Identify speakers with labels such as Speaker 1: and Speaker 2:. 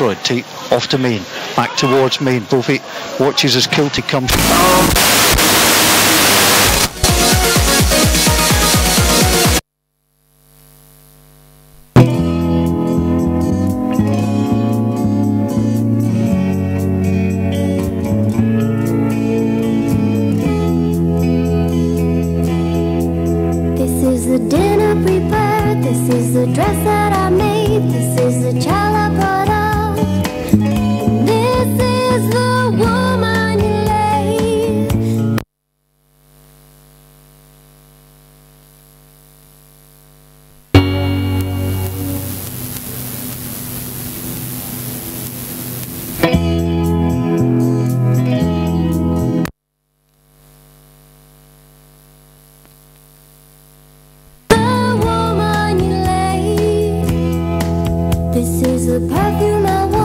Speaker 1: off to main, back towards main. Bovey watches as Kilty comes.
Speaker 2: This is the dinner prepared. This is the dress that I made. This is the child I This is the perfume I wear.